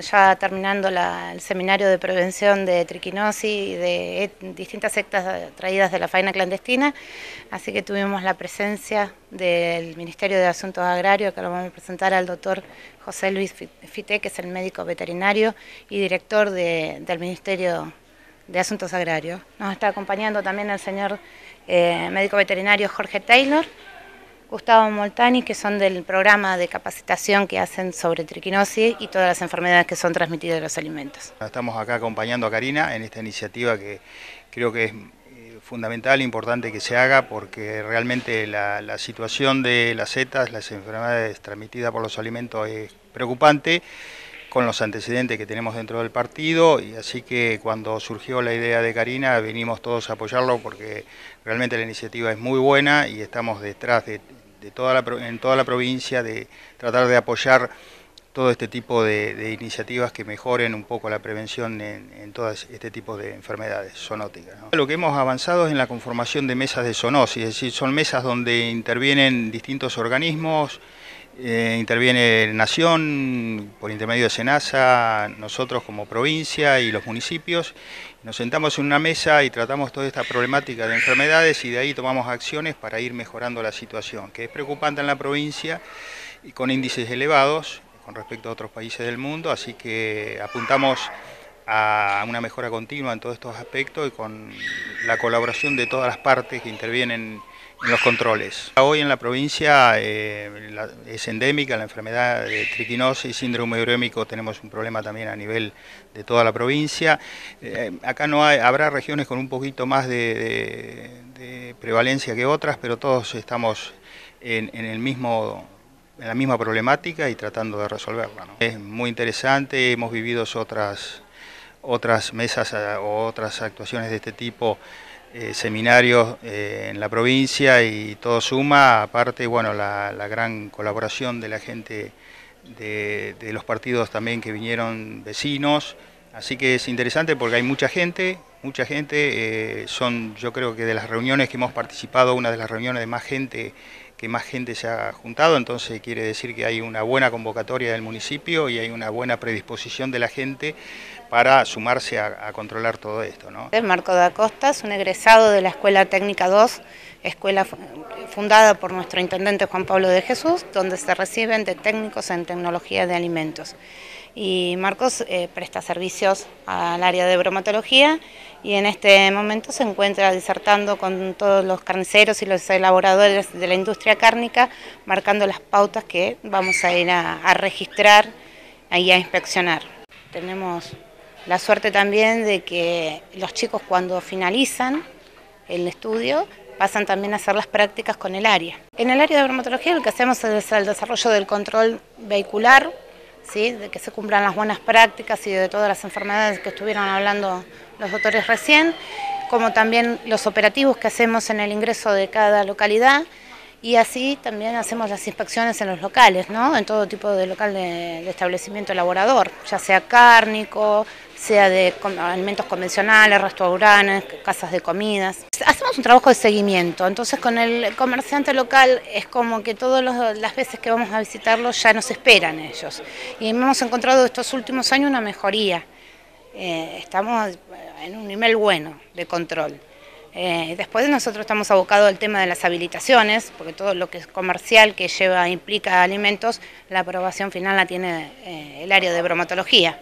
Ya terminando el seminario de prevención de triquinosis y de distintas sectas traídas de la faena clandestina, así que tuvimos la presencia del Ministerio de Asuntos Agrarios, que lo vamos a presentar al doctor José Luis Fité, que es el médico veterinario y director del Ministerio de Asuntos Agrarios. Nos está acompañando también el señor eh, médico veterinario Jorge Taylor, Gustavo Moltani, que son del programa de capacitación que hacen sobre triquinosis y todas las enfermedades que son transmitidas de los alimentos. Estamos acá acompañando a Karina en esta iniciativa que creo que es eh, fundamental, importante que se haga porque realmente la, situación de las setas, las enfermedades transmitidas por los alimentos es preocupante con los antecedentes que tenemos dentro del partido y así que cuando surgió la idea de Karina venimos todos a apoyarlo porque realmente la iniciativa es muy buena y estamos detrás de toda la, en toda la provincia de tratar de apoyar todo este tipo de, iniciativas que mejoren un poco la prevención en, en todo este tipo de enfermedades zoonóticas. Lo que hemos avanzado es en la conformación de mesas de zoonosis, es decir, son mesas donde intervienen distintos organismos, eh, interviene Nación por intermedio de SENASA, nosotros como provincia y los municipios. Nos sentamos en una mesa y tratamos toda esta problemática de enfermedades y de ahí tomamos acciones para ir mejorando la situación, que es preocupante en la provincia y con índices elevados con respecto a otros países del mundo, así que apuntamos a una mejora continua en todos estos aspectos y con la colaboración de todas las partes que intervienen los controles. Hoy en la provincia eh, es endémica la enfermedad de triquinosis, síndrome urémico, tenemos un problema también a nivel de toda la provincia. Eh, acá no hay, habrá regiones con un poquito más de, prevalencia que otras, pero todos estamos en el mismo la misma problemática y tratando de resolverla. Es muy interesante, hemos vivido otras, otras mesas eh, o otras actuaciones de este tipo, eh, seminarios eh, en la provincia y todo suma, aparte bueno, la, gran colaboración de la gente de, de, los partidos también que vinieron vecinos, así que es interesante porque hay mucha gente, mucha gente, son yo creo que de las reuniones que hemos participado, una de las reuniones de más gente más gente se ha juntado, entonces quiere decir que hay una buena convocatoria del municipio y hay una buena predisposición de la gente para sumarse a, controlar todo esto. ¿no? Marco da Costa un egresado de la Escuela Técnica 2, escuela fundada por nuestro intendente Juan Pablo de Jesús, donde se reciben de técnicos en tecnología de alimentos y Marcos eh, presta servicios al área de bromatología y en este momento se encuentra disertando con todos los carniceros y los elaboradores de la industria cárnica, marcando las pautas que vamos a ir a, registrar y a inspeccionar. Tenemos la suerte también de que los chicos cuando finalizan el estudio pasan también a hacer las prácticas con el área. En el área de bromatología lo que hacemos es el desarrollo del control vehicular, de que se cumplan las buenas prácticas y de todas las enfermedades que estuvieron hablando los doctores recién, como también los operativos que hacemos en el ingreso de cada localidad y así también hacemos las inspecciones en los locales, ¿no? en todo tipo de local de, establecimiento elaborador, ya sea cárnico, sea de alimentos convencionales, restaurantes, casas de comidas. Hacemos un trabajo de seguimiento, entonces con el comerciante local es como que todas las veces que vamos a visitarlo ya nos esperan ellos. Y hemos encontrado estos últimos años una mejoría. Eh, estamos en un nivel bueno de control. Eh, después nosotros estamos abocados al tema de las habilitaciones, porque todo lo que es comercial que lleva implica alimentos, la aprobación final la tiene eh, el área de bromatología.